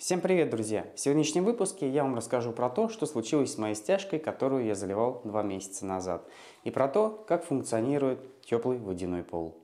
Всем привет, друзья! В сегодняшнем выпуске я вам расскажу про то, что случилось с моей стяжкой, которую я заливал два месяца назад, и про то, как функционирует теплый водяной пол.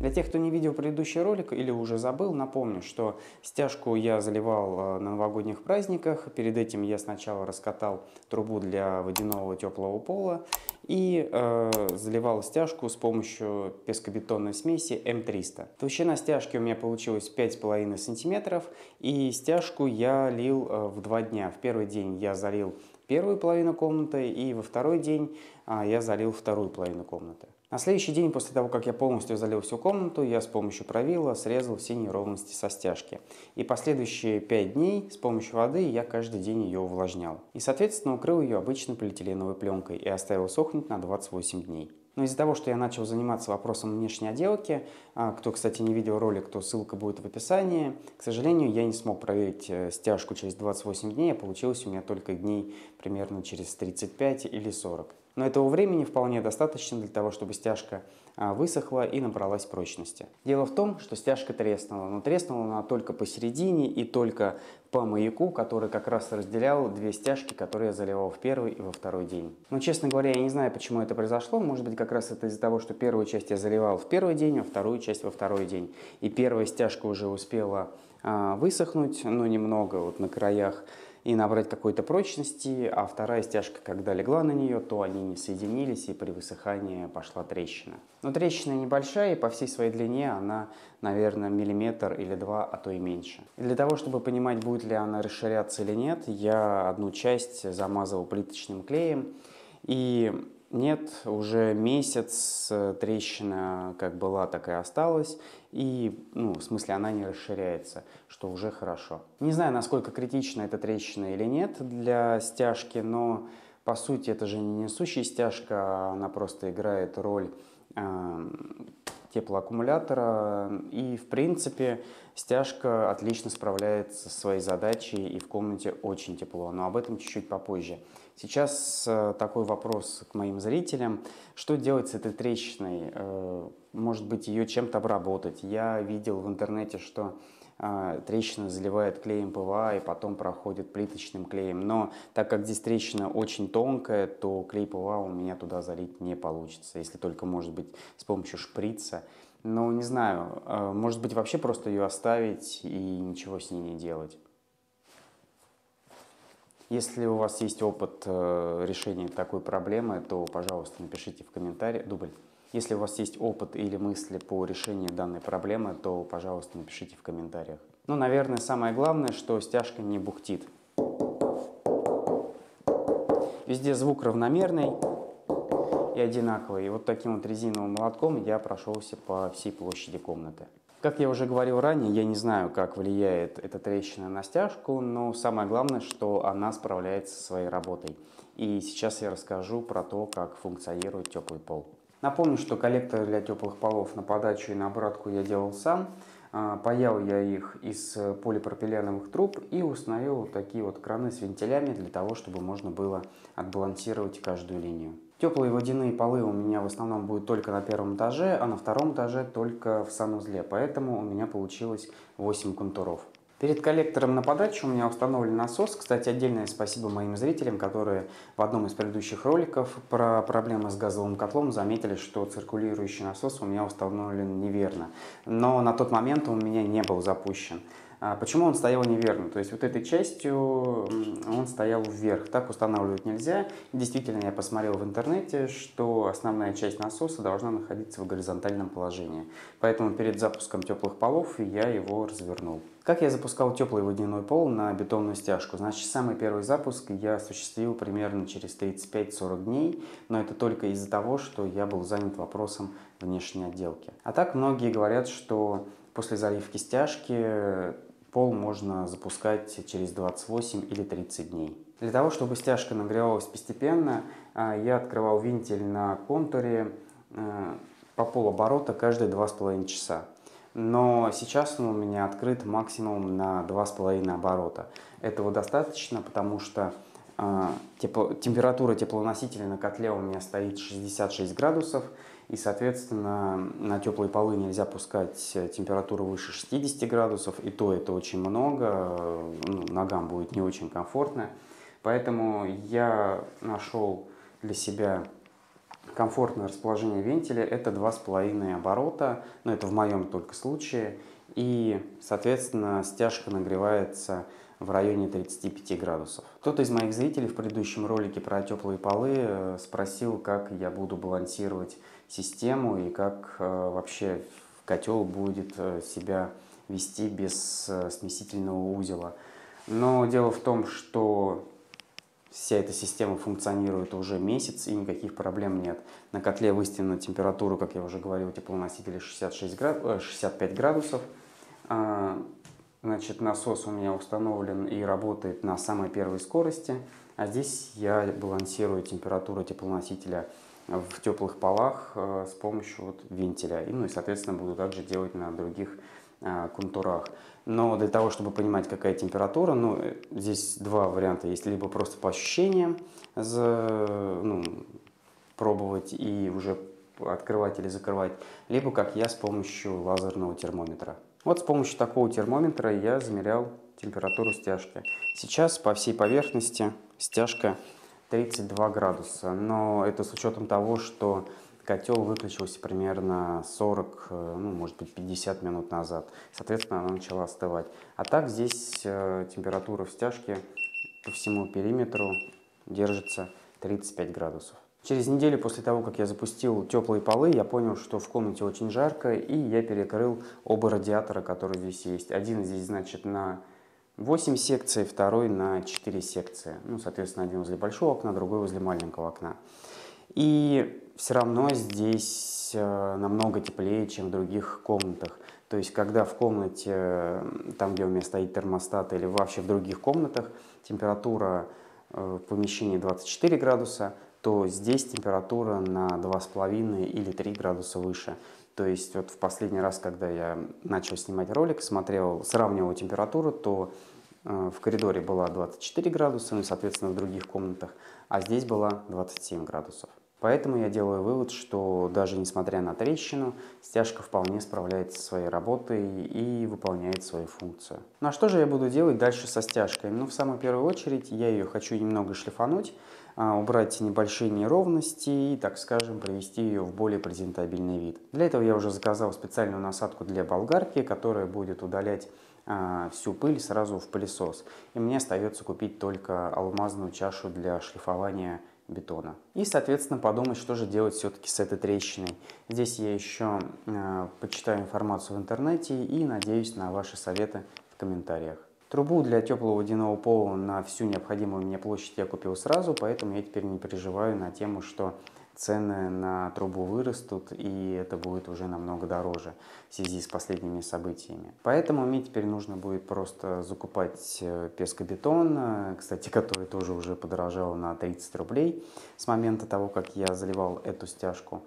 Для тех, кто не видел предыдущий ролик или уже забыл, напомню, что стяжку я заливал э, на новогодних праздниках. Перед этим я сначала раскатал трубу для водяного теплого пола и э, заливал стяжку с помощью пескобетонной смеси М300. Толщина стяжки у меня получилась 5,5 см и стяжку я лил э, в два дня. В первый день я залил первую половину комнаты и во второй день э, я залил вторую половину комнаты. На следующий день, после того, как я полностью залил всю комнату, я с помощью правила срезал все неровности со стяжки. И последующие 5 дней с помощью воды я каждый день ее увлажнял. И, соответственно, укрыл ее обычной полиэтиленовой пленкой и оставил сохнуть на 28 дней. Но из-за того, что я начал заниматься вопросом внешней отделки, а, кто, кстати, не видел ролик, то ссылка будет в описании, к сожалению, я не смог проверить э, стяжку через 28 дней, а получилось у меня только дней примерно через 35 или 40. Но этого времени вполне достаточно для того, чтобы стяжка а, высохла и набралась прочности. Дело в том, что стяжка треснула, но треснула она только посередине и только по маяку, который как раз разделял две стяжки, которые я заливал в первый и во второй день. Но, честно говоря, я не знаю, почему это произошло. Может быть, как раз это из-за того, что первую часть я заливал в первый день, а вторую часть во второй день. И первая стяжка уже успела а, высохнуть, но немного вот на краях и набрать какой-то прочности, а вторая стяжка, когда легла на нее, то они не соединились, и при высыхании пошла трещина. Но трещина небольшая, и по всей своей длине она, наверное, миллиметр или два, а то и меньше. И для того, чтобы понимать, будет ли она расширяться или нет, я одну часть замазывал плиточным клеем, и нет, уже месяц э, трещина как была, так и осталась. И, ну, в смысле, она не расширяется, что уже хорошо. Не знаю, насколько критична эта трещина или нет для стяжки, но по сути это же не несущая стяжка, она просто играет роль э, теплоаккумулятора. И, в принципе, стяжка отлично справляется со своей задачей, и в комнате очень тепло. Но об этом чуть-чуть попозже. Сейчас э, такой вопрос к моим зрителям. Что делать с этой трещиной? Э, может быть, ее чем-то обработать? Я видел в интернете, что э, трещина заливает клеем ПВА и потом проходит плиточным клеем. Но так как здесь трещина очень тонкая, то клей ПВА у меня туда залить не получится, если только, может быть, с помощью шприца. Но не знаю, может быть, вообще просто ее оставить и ничего с ней не делать. Если у вас есть опыт э, решения такой проблемы, то, пожалуйста, напишите в комментариях. Дубль. Если у вас есть опыт или мысли по решению данной проблемы, то, пожалуйста, напишите в комментариях. Ну, наверное, самое главное, что стяжка не бухтит. Везде звук равномерный и одинаковый. И вот таким вот резиновым молотком я прошелся по всей площади комнаты. Как я уже говорил ранее, я не знаю, как влияет эта трещина на стяжку, но самое главное, что она справляется со своей работой. И сейчас я расскажу про то, как функционирует теплый пол. Напомню, что коллекторы для теплых полов на подачу и на обратку я делал сам. А, паял я их из полипропиленовых труб и установил вот такие вот краны с вентилями для того, чтобы можно было отбалансировать каждую линию. Теплые водяные полы у меня в основном будут только на первом этаже, а на втором этаже только в санузле, поэтому у меня получилось 8 контуров. Перед коллектором на подачу у меня установлен насос. Кстати, отдельное спасибо моим зрителям, которые в одном из предыдущих роликов про проблемы с газовым котлом заметили, что циркулирующий насос у меня установлен неверно. Но на тот момент он у меня не был запущен. А почему он стоял неверно? То есть вот этой частью он стоял вверх. Так устанавливать нельзя. Действительно, я посмотрел в интернете, что основная часть насоса должна находиться в горизонтальном положении. Поэтому перед запуском теплых полов я его развернул. Как я запускал теплый водяной пол на бетонную стяжку? Значит, самый первый запуск я осуществил примерно через 35-40 дней, но это только из-за того, что я был занят вопросом внешней отделки. А так многие говорят, что после заливки стяжки Пол можно запускать через 28 или 30 дней. Для того, чтобы стяжка нагревалась постепенно, а, я открывал вентиль на контуре а, по полоборота каждые 2,5 часа. Но сейчас он у меня открыт максимум на 2,5 оборота. Этого достаточно, потому что э, тепло, температура теплоносителя на котле у меня стоит 66 градусов, и, соответственно, на теплые полы нельзя пускать температуру выше 60 градусов, и то это очень много, ну, ногам будет не очень комфортно. Поэтому я нашел для себя комфортное расположение вентиля, это 2,5 оборота, но это в моем только случае, и, соответственно, стяжка нагревается в районе 35 градусов. Кто-то из моих зрителей в предыдущем ролике про теплые полы э, спросил, как я буду балансировать систему и как э, вообще котел будет э, себя вести без смесительного узела. Но дело в том, что вся эта система функционирует уже месяц и никаких проблем нет. На котле выставлена температура, как я уже говорил, теплоносителя 66 град... 65 градусов. А, Значит, насос у меня установлен и работает на самой первой скорости, а здесь я балансирую температуру теплоносителя в теплых полах э, с помощью вот вентиля. И, ну и, соответственно, буду также делать на других контурах. Но для того, чтобы понимать, какая температура, ну, э, здесь два варианта есть. Либо просто по ощущениям за, ну, пробовать и уже открывать или закрывать, либо, как я, с помощью лазерного термометра. Вот с помощью такого термометра я замерял температуру стяжки. Сейчас по всей поверхности стяжка 32 градуса, но это с учетом того, что котел выключился примерно 40, э, ну, может быть, 50 минут назад. Соответственно, она начала остывать. А так здесь э, температура в стяжке по всему периметру держится 35 градусов. Через неделю после того, как я запустил теплые полы, я понял, что в комнате очень жарко, и я перекрыл оба радиатора, которые здесь есть. Один здесь, значит, на 8 секций, второй на 4 секции. Ну, соответственно, один возле большого окна, другой возле маленького окна. И все равно здесь э, намного теплее, чем в других комнатах. То есть, когда в комнате, там, где у меня стоит термостат, или вообще в других комнатах, температура э, в помещении 24 градуса, то здесь температура на 2,5 или 3 градуса выше. То есть вот в последний раз, когда я начал снимать ролик, смотрел, сравнивал температуру, то э, в коридоре была 24 градуса, ну и, соответственно, в других комнатах, а здесь была 27 градусов. Поэтому я делаю вывод, что даже несмотря на трещину, стяжка вполне справляется со своей работой и выполняет свою функцию. Ну а что же я буду делать дальше со стяжкой? Ну, в самую первую очередь, я ее хочу немного шлифануть, а, убрать небольшие неровности и, так скажем, привести ее в более презентабельный вид. Для этого я уже заказал специальную насадку для болгарки, которая будет удалять а, всю пыль сразу в пылесос. И мне остается купить только алмазную чашу для шлифования бетона. И, соответственно, подумать, что же делать все-таки с этой трещиной. Здесь я еще э, почитаю информацию в интернете и надеюсь на ваши советы в комментариях. Трубу для теплого водяного пола на всю необходимую мне площадь я купил сразу, поэтому я теперь не переживаю на тему, что цены на трубу вырастут, и это будет уже намного дороже в связи с последними событиями. Поэтому мне теперь нужно будет просто закупать э, пескобетон, э, кстати, который тоже уже подорожал на 30 рублей с момента того, как я заливал эту стяжку.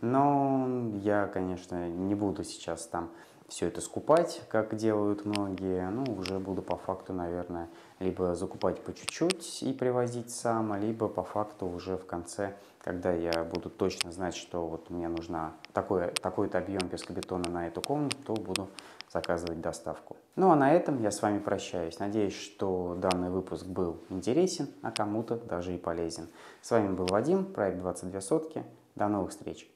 Но я, конечно, не буду сейчас там все это скупать, как делают многие, ну, уже буду по факту, наверное, либо закупать по чуть-чуть и привозить сам, либо по факту уже в конце, когда я буду точно знать, что вот мне нужна такой, такой-то объем пескобетона на эту комнату, то буду заказывать доставку. Ну а на этом я с вами прощаюсь. Надеюсь, что данный выпуск был интересен, а кому-то даже и полезен. С вами был Вадим, проект 22 сотки. До новых встреч!